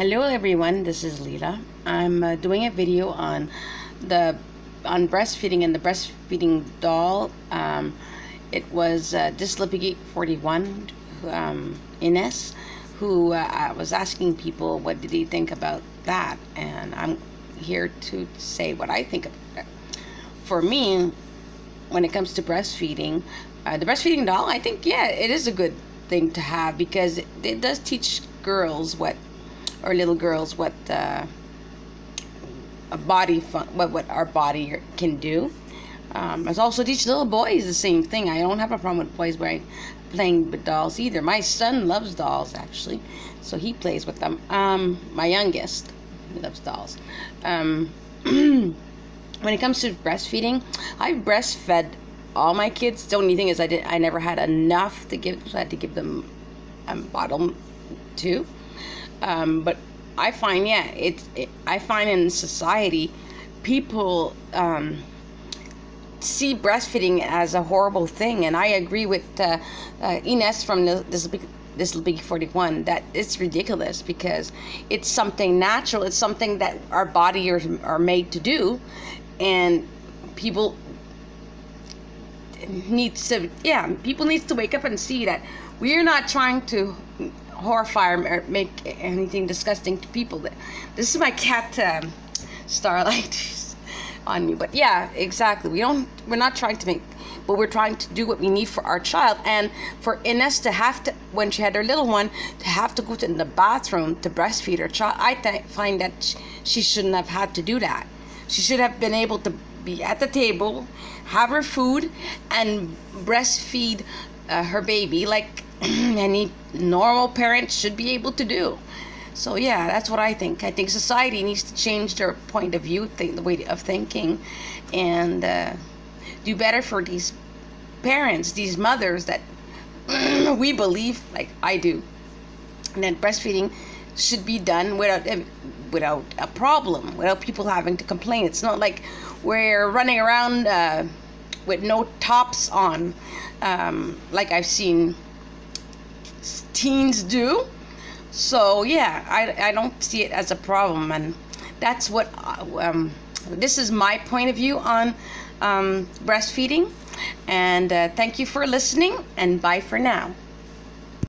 Hello everyone, this is Lilas. I'm uh, doing a video on the on breastfeeding and the breastfeeding doll. Um, it was uh, Thislittlepiggy 41 um, Ines who uh, was asking people what did he think about that, and I'm here to say what I think about it. For me, when it comes to breastfeeding, uh, the breastfeeding doll, I think yeah, it is a good thing to have because it does teach girls what or little girls what uh, a body fun- what what our body can do. Um, I also teach little boys the same thing. I don't have a problem with boys wearing playing with dolls either. My son loves dolls actually, so he plays with them. Um, my youngest loves dolls. Um, when it comes to breastfeeding, I breastfed all my kids. The only thing is I did I never had enough to give, so I had to give them a bottle too. Um, but I find, yeah, it's. It, I find in society, people um, see breastfeeding as a horrible thing, and I agree with uh, uh, Ines from this big. This will be 41 that it's ridiculous because it's something natural it's something that our body are, are made to do and people needs to yeah people needs to wake up and see that we're not trying to horrify or make anything disgusting to people. This is my cat, um, Starlight, on me. But yeah, exactly. We don't. We're not trying to make, but we're trying to do what we need for our child. And for Ines to have to, when she had her little one, to have to go to the bathroom to breastfeed her child, I th- find that she shouldn't have had to do that. She should have been able to be at the table, have her food, and breastfeed uh, her baby like any normal parent should be able to do. So yeah, that's what I think. I think society needs to change their point of view, th- the way of thinking, and uh, do better for these parents, these mothers that we believe, like I do, that breastfeeding should be done without without a problem, without people having to complain. It's not like we're running around uh, with no tops on, um, like I've seen teens do. So yeah, I, I don't see it as a problem, and that's what um, this is my point of view on um, breastfeeding. And uh, thank you for listening, and bye for now.